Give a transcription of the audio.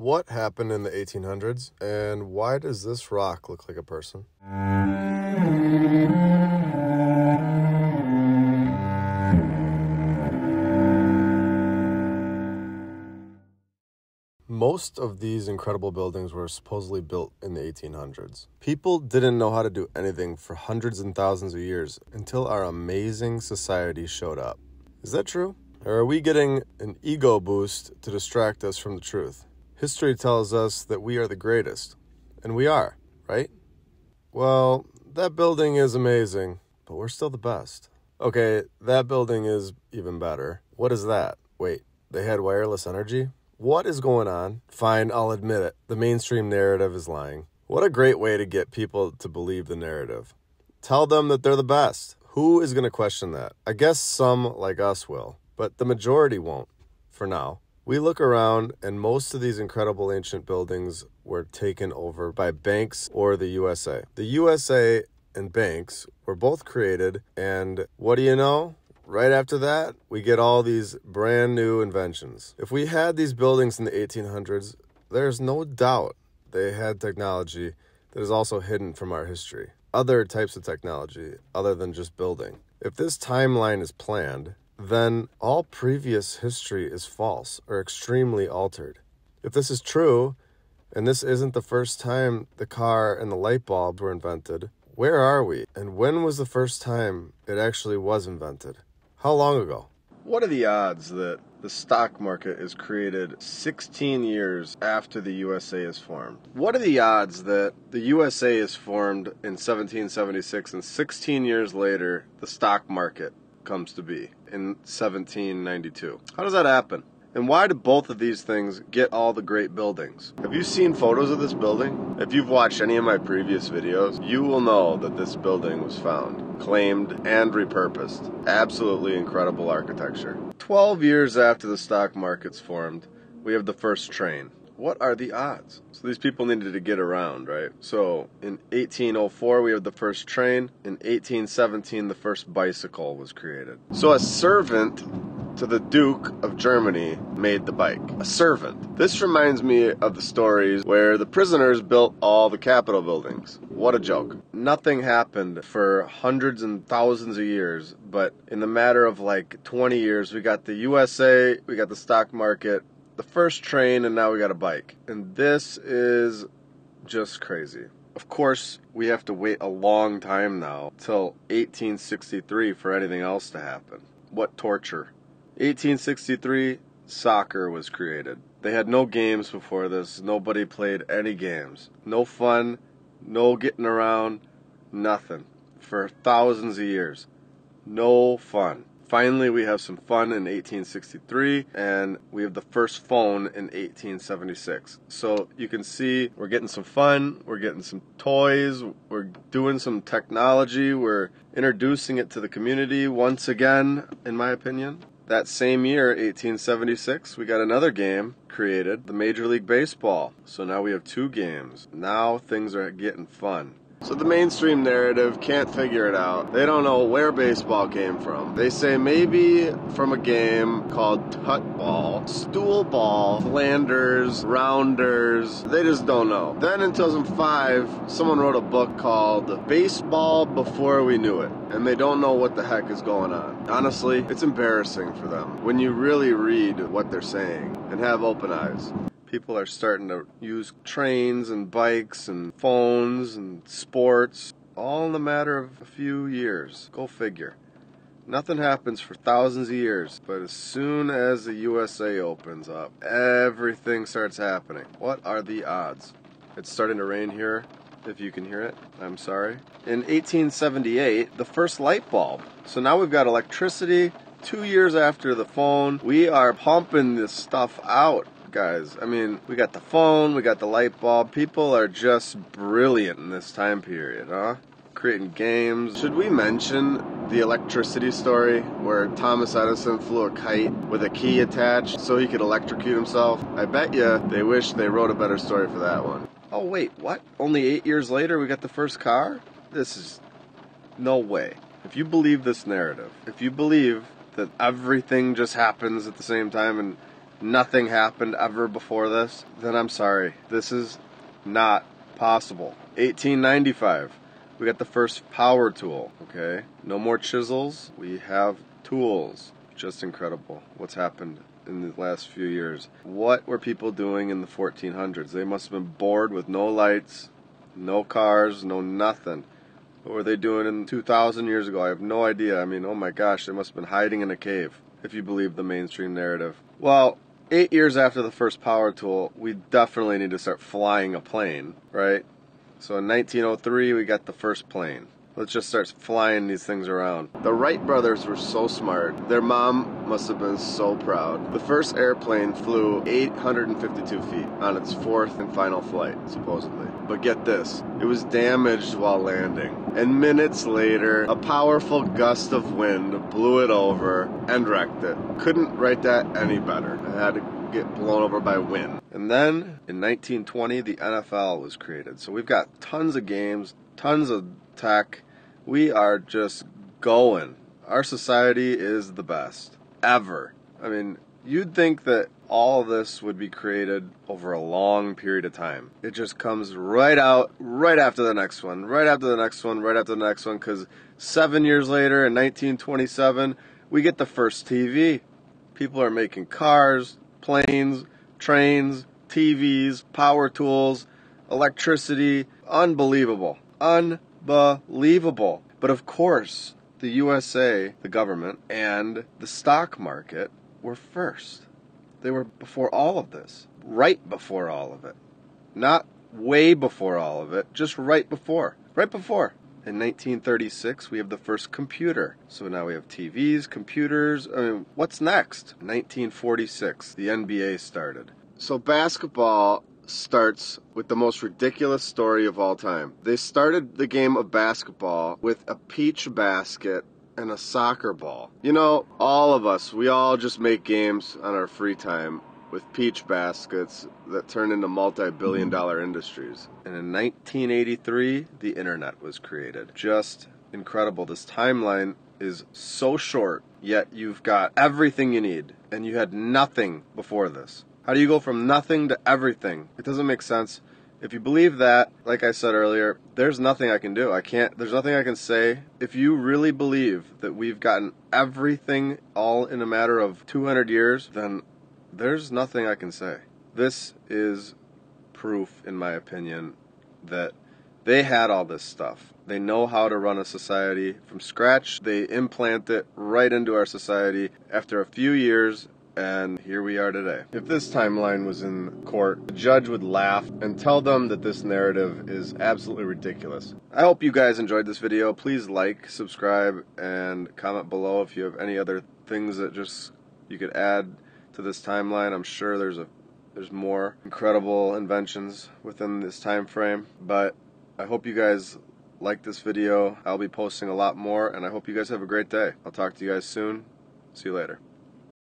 What happened in the 1800s, and why does this rock look like a person? Most of these incredible buildings were supposedly built in the 1800s. People didn't know how to do anything for hundreds and thousands of years until our amazing society showed up. Is that true? Or are we getting an ego boost to distract us from the truth? History tells us that we are the greatest, and we are, right? Well, that building is amazing, but we're still the best. Okay, that building is even better. What is that? Wait, they had wireless energy? What is going on? Fine, I'll admit it. The mainstream narrative is lying. What a great way to get people to believe the narrative. Tell them that they're the best. Who is going to question that? I guess some like us will, but the majority won't, for now. We look around, and most of these incredible ancient buildings were taken over by banks or the USA. The USA and banks were both created, and what do you know? Right after that, we get all these brand new inventions. If we had these buildings in the 1800s, there's no doubt they had technology that is also hidden from our history. Other types of technology other than just building. If this timeline is planned, then all previous history is false or extremely altered. If this is true, and this isn't the first time the car and the light bulb were invented, where are we? And when was the first time it actually was invented? How long ago? What are the odds that the stock market is created 16 years after the USA is formed? What are the odds that the USA is formed in 1776 and 16 years later the stock market comes to be in 1792? How does that happen? And why do both of these things get all the great buildings? Have you seen photos of this building? If you've watched any of my previous videos, you will know that this building was found, claimed, and repurposed. Absolutely incredible architecture. 12 years after the stock market's formed, we have the first train. What are the odds? So these people needed to get around, right? So in 1804, we have the first train. In 1817, the first bicycle was created. So a servant to the Duke of Germany made the bike. A servant. This reminds me of the stories where the prisoners built all the Capitol buildings. What a joke. Nothing happened for hundreds and thousands of years, but in the matter of like 20 years, we got the USA, we got the stock market, the first train, and now we got a bike. And this is just crazy. Of course, we have to wait a long time now, till 1863 for anything else to happen. What torture. 1863, soccer was created. They had no games before this. Nobody played any games. No fun, no getting around, nothing. For thousands of years. No fun. Finally, we have some fun in 1863, and we have the first phone in 1876. So you can see we're getting some fun, we're getting some toys, we're doing some technology, we're introducing it to the community once again, in my opinion. That same year, 1876, we got another game created, the Major League Baseball. So now we have two games. Now things are getting fun. So the mainstream narrative can't figure it out. They don't know where baseball came from. They say maybe from a game called tut ball, stool ball, Flanders, rounders. They just don't know. Then in 2005, someone wrote a book called Baseball Before We Knew It, and they don't know what the heck is going on. Honestly, it's embarrassing for them when you really read what they're saying and have open eyes people are starting to use trains and bikes and phones and sports all in the matter of a few years. Go figure. Nothing happens for thousands of years, but as soon as the USA opens up, everything starts happening. What are the odds? It's starting to rain here, if you can hear it. I'm sorry. In 1878, the first light bulb. So now we've got electricity. Two years after the phone, we are pumping this stuff out guys. I mean, we got the phone, we got the light bulb. People are just brilliant in this time period, huh? Creating games. Should we mention the electricity story where Thomas Edison flew a kite with a key attached so he could electrocute himself? I bet you they wish they wrote a better story for that one. Oh, wait, what? Only eight years later we got the first car? This is no way. If you believe this narrative, if you believe that everything just happens at the same time and nothing happened ever before this, then I'm sorry. This is not possible. 1895, we got the first power tool, okay? No more chisels, we have tools. Just incredible what's happened in the last few years. What were people doing in the 1400s? They must have been bored with no lights, no cars, no nothing. What were they doing in 2,000 years ago? I have no idea. I mean, oh my gosh, they must have been hiding in a cave, if you believe the mainstream narrative. Well, eight years after the first power tool, we definitely need to start flying a plane, right? So in 1903, we got the first plane. Let's just start flying these things around. The Wright brothers were so smart. Their mom must have been so proud. The first airplane flew 852 feet on its fourth and final flight, supposedly. But get this, it was damaged while landing. And minutes later, a powerful gust of wind blew it over and wrecked it. Couldn't write that any better. It had to get blown over by wind. And then in 1920, the NFL was created. So we've got tons of games, tons of tech. We are just going. Our society is the best ever. I mean, you'd think that all of this would be created over a long period of time. It just comes right out, right after the next one, right after the next one, right after the next one, because seven years later in 1927, we get the first TV. People are making cars, planes, trains, TVs, power tools, electricity. Unbelievable. Unbelievable. But of course, the USA, the government, and the stock market were first. They were before all of this, right before all of it. Not way before all of it, just right before. Right before. In 1936, we have the first computer. So now we have TVs, computers. I mean, what's next? 1946, the NBA started. So basketball starts with the most ridiculous story of all time. They started the game of basketball with a peach basket and a soccer ball. You know, all of us, we all just make games on our free time with peach baskets that turn into multi billion dollar industries. And in 1983, the internet was created. Just incredible. This timeline is so short, yet you've got everything you need, and you had nothing before this. How do you go from nothing to everything? It doesn't make sense. If you believe that, like I said earlier, there's nothing I can do. I can't, there's nothing I can say. If you really believe that we've gotten everything all in a matter of 200 years, then there's nothing I can say. This is proof, in my opinion, that they had all this stuff. They know how to run a society from scratch. They implant it right into our society. After a few years, and here we are today. If this timeline was in court, the judge would laugh and tell them that this narrative is absolutely ridiculous. I hope you guys enjoyed this video. Please like, subscribe, and comment below if you have any other things that just you could add to this timeline. I'm sure there's a there's more incredible inventions within this time frame, but I hope you guys like this video. I'll be posting a lot more, and I hope you guys have a great day. I'll talk to you guys soon. See you later.